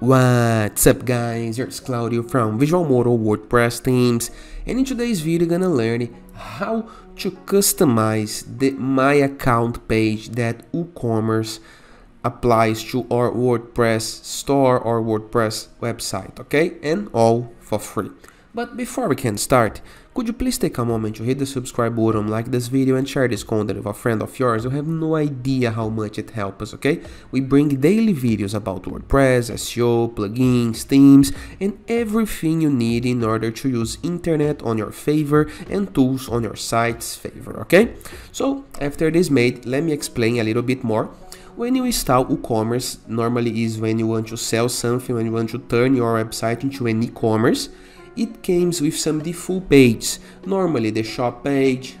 What's up guys, it's Claudio from Visualmodo WordPress themes and in today's video gonna learn how to customize the My Account page that WooCommerce applies to our WordPress store or WordPress website, okay? And all for free. But before we can start, could you please take a moment to hit the subscribe button, like this video and share this content with a friend of yours? You have no idea how much it helps us, okay? We bring daily videos about WordPress, SEO, plugins, themes, and everything you need in order to use internet on your favor and tools on your site's favor, okay? So after this made, let me explain a little bit more. When you install WooCommerce, normally is when you want to sell something, when you want to turn your website into an e-commerce, it comes with some default pages, normally the shop page,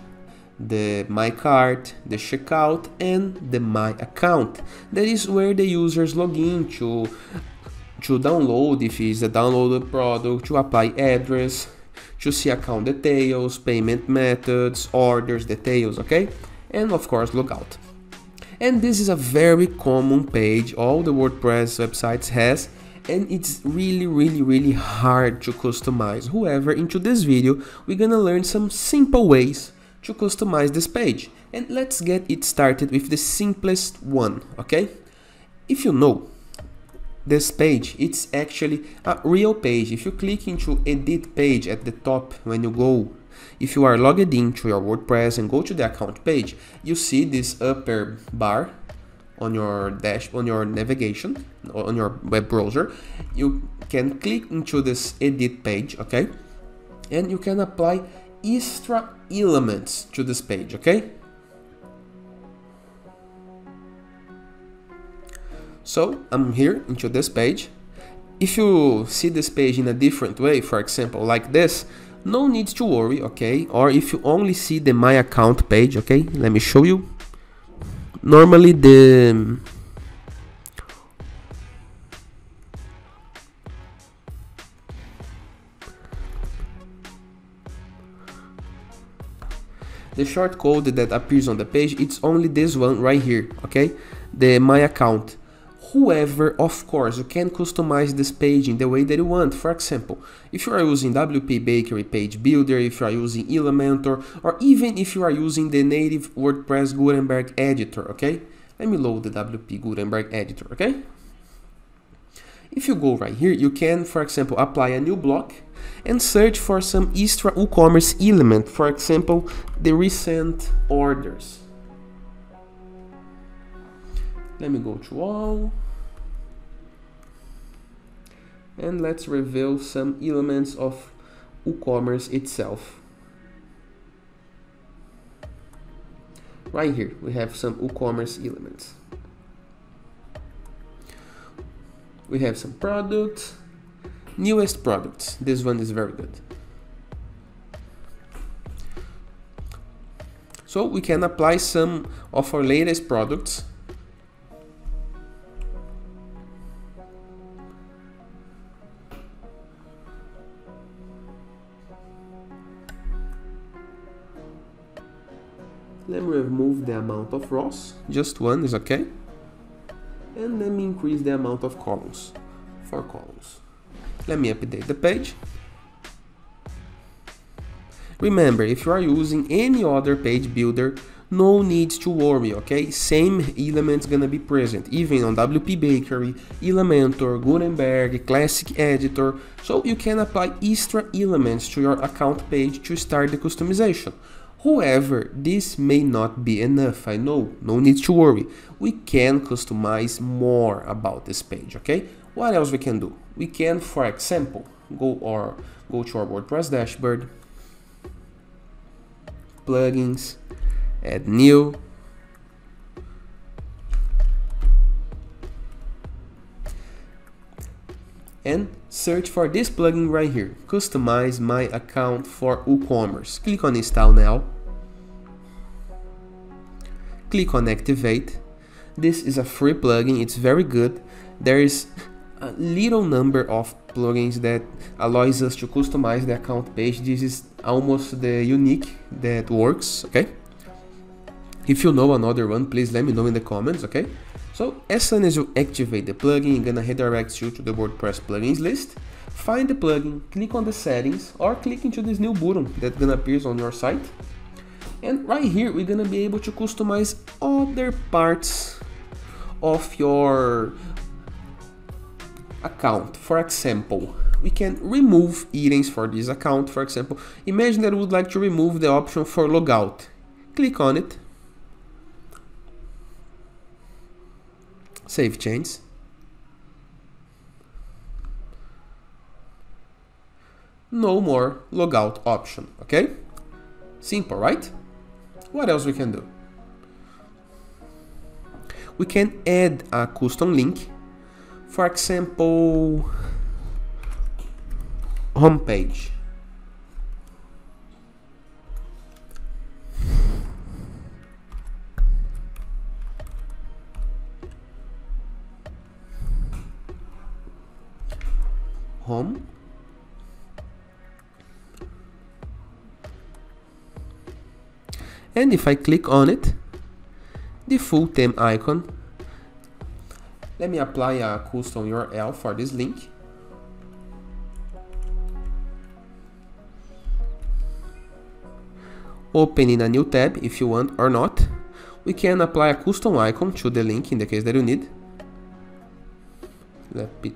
the my cart, the checkout and the my account. That is where the users log in to, to download if it's a downloaded product, to apply address, to see account details, payment methods, orders details, okay? And of course logout. And this is a very common page all the WordPress websites has and it's really really really hard to customize. However, into this video, we're gonna learn some simple ways to customize this page. And let's get it started with the simplest one, okay? If you know, this page, it's actually a real page. If you click into edit page at the top when you go if you are logged into your WordPress and go to the account page, you see this upper bar on your dash on your navigation on your web browser you can click into this edit page okay? And you can apply extra elements to this page okay? So I'm here into this page. If you see this page in a different way for example like this no need to worry okay? Or if you only see the my account page okay? Let me show you normally the the short code that appears on the page it's only this one right here okay? The my account However, of course, you can customize this page in the way that you want. For example, if you are using WP Bakery Page Builder, if you are using Elementor, or even if you are using the native WordPress Gutenberg editor, okay? Let me load the WP Gutenberg editor, okay? If you go right here, you can, for example, apply a new block and search for some extra WooCommerce element, for example, the recent orders. Let me go to all. And let's reveal some elements of WooCommerce itself. Right here, we have some WooCommerce elements. We have some products, newest products. This one is very good. So we can apply some of our latest products Let me remove the amount of rows, just one is okay. And let me increase the amount of columns, four columns. Let me update the page. Remember, if you are using any other page builder, no need to worry, okay? Same elements gonna be present, even on WP Bakery, Elementor, Gutenberg, Classic Editor, so you can apply extra elements to your account page to start the customization. However, this may not be enough, I know, no need to worry. We can customize more about this page, okay? What else we can do? We can, for example, go or go to our WordPress dashboard, plugins, add new, and search for this plugin right here, customize my account for WooCommerce. Click on install now. Click on activate. This is a free plugin, it's very good. There is a little number of plugins that allows us to customize the account page. This is almost the unique that works, okay? If you know another one, please let me know in the comments, okay? So as soon as you activate the plugin, it's gonna redirect you to the WordPress plugins list. Find the plugin, click on the settings, or click into this new button that's gonna appear on your site. And right here, we're gonna be able to customize other parts of your account. For example, we can remove items for this account. For example, imagine that we would like to remove the option for logout. Click on it. Save change. No more logout option, okay? Simple, right? What else we can do? We can add a custom link. For example, homepage. And if I click on it, the full theme icon, let me apply a custom URL for this link. open in a new tab if you want or not. We can apply a custom icon to the link in the case that you need.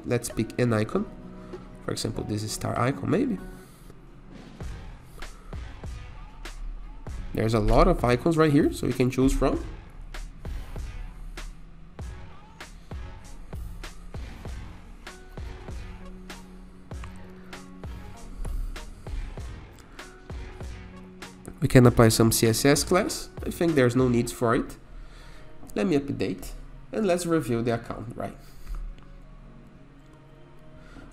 Let's pick an icon. For example, this is star icon maybe. There's a lot of icons right here, so you can choose from. We can apply some CSS class. I think there's no need for it. Let me update and let's review the account, right?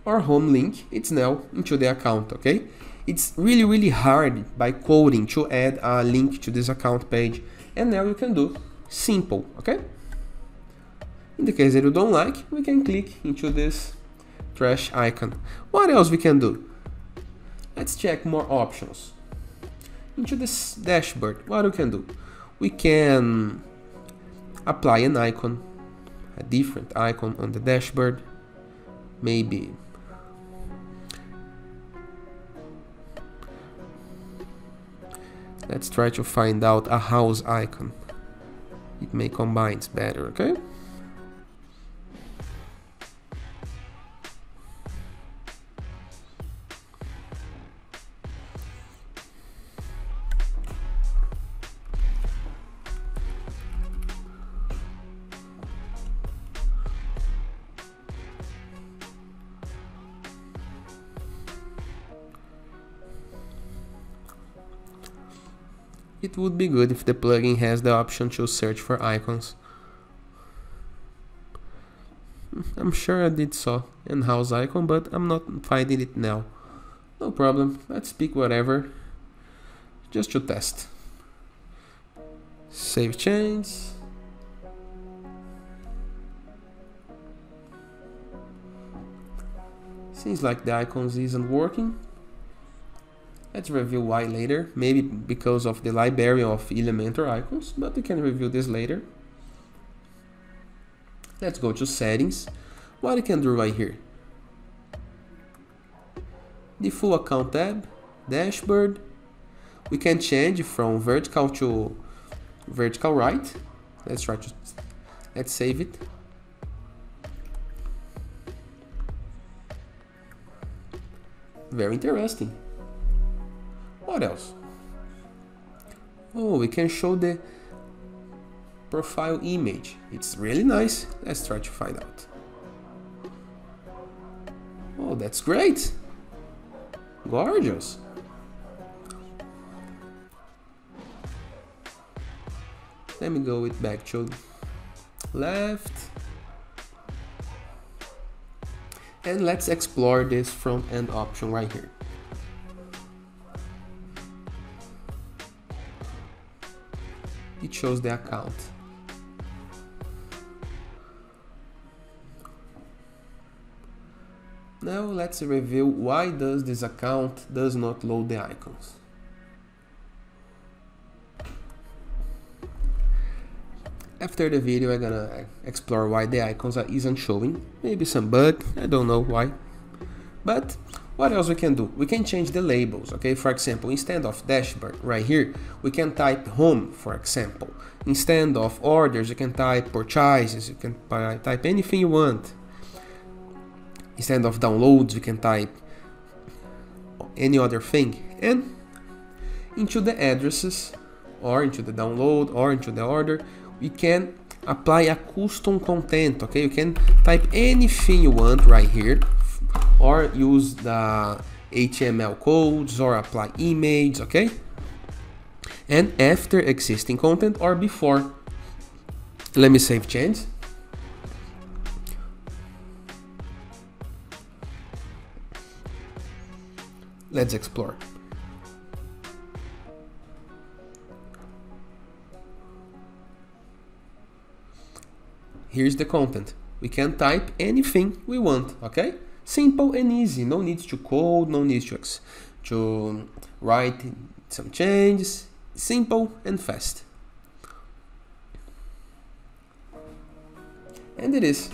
Our home link, it's now into the account, okay? It's really, really hard by coding to add a link to this account page. And now you can do simple, okay? In the case that you don't like, we can click into this trash icon. What else we can do? Let's check more options into this dashboard, what we can do? We can apply an icon, a different icon on the dashboard, maybe Let's try to find out a house icon. It may combine better, okay? It would be good if the plugin has the option to search for icons. I'm sure I did so in house icon, but I'm not finding it now. No problem, let's pick whatever, just to test. Save change. Seems like the icons isn't working. Let's review why later, maybe because of the library of Elementor icons, but we can review this later. Let's go to settings. What we can do right here? The full account tab, dashboard. We can change from vertical to vertical right. Let's try to, let's save it. Very interesting. What else? Oh, we can show the profile image. It's really nice. Let's try to find out. Oh, that's great. Gorgeous. Let me go with back to left. And let's explore this front end option right here. It shows the account. Now let's review why does this account does not load the icons. After the video, I'm gonna explore why the icons are isn't showing. Maybe some bug, I don't know why. But what else we can do? We can change the labels, okay? For example, instead of dashboard right here, we can type home, for example. Instead of orders, you can type purchases, you can type anything you want. Instead of downloads, you can type any other thing. And into the addresses, or into the download, or into the order, we can apply a custom content, okay? You can type anything you want right here, or use the HTML codes, or apply images, okay? And after existing content or before, let me save change. Let's explore. Here's the content. We can type anything we want, okay? Simple and easy, no need to code, no need to, to write some changes, simple and fast. And it is.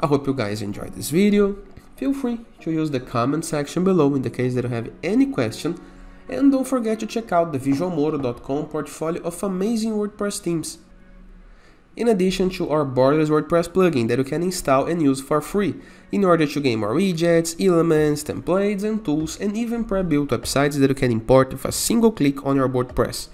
I hope you guys enjoyed this video. Feel free to use the comment section below in the case that you have any question. And don't forget to check out the visualmodo.com portfolio of amazing WordPress themes in addition to our Borderless WordPress plugin that you can install and use for free in order to gain more widgets, elements, templates and tools and even pre-built websites that you can import with a single click on your WordPress.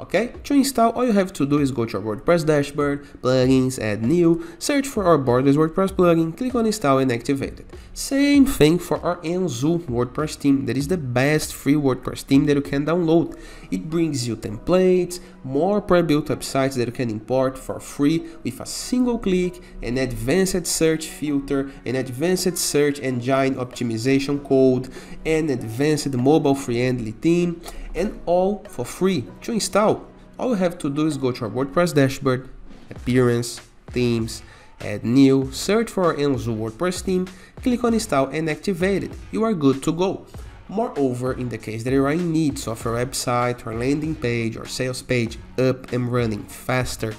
Okay, to install all you have to do is go to our WordPress dashboard, plugins, add new, search for our Borderless WordPress plugin, click on install and activate it. Same thing for our Enzu WordPress theme, that is the best free WordPress theme that you can download. It brings you templates, more pre-built websites that you can import for free with a single click, an advanced search filter, an advanced search engine optimization code, an advanced mobile friendly theme, and all for free to install. All you have to do is go to our WordPress dashboard, appearance, themes, add new, search for Enzu WordPress theme, click on install and activate it. You are good to go. Moreover, in the case that you are in need of your website or landing page or sales page up and running faster,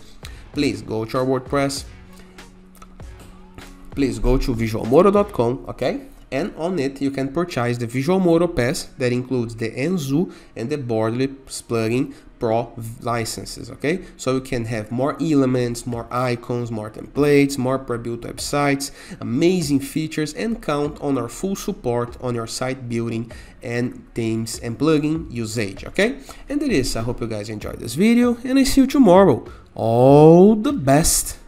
please go to our WordPress. Please go to visualmodo.com, okay? And on it you can purchase the Visualmodo Pass that includes the Enzu and the Borderless plugin Pro licenses, okay? So you can have more elements, more icons, more templates, more pre-built websites, amazing features and count on our full support on your site building and themes and plugin usage, okay? And it is, I hope you guys enjoyed this video and I see you tomorrow. All the best!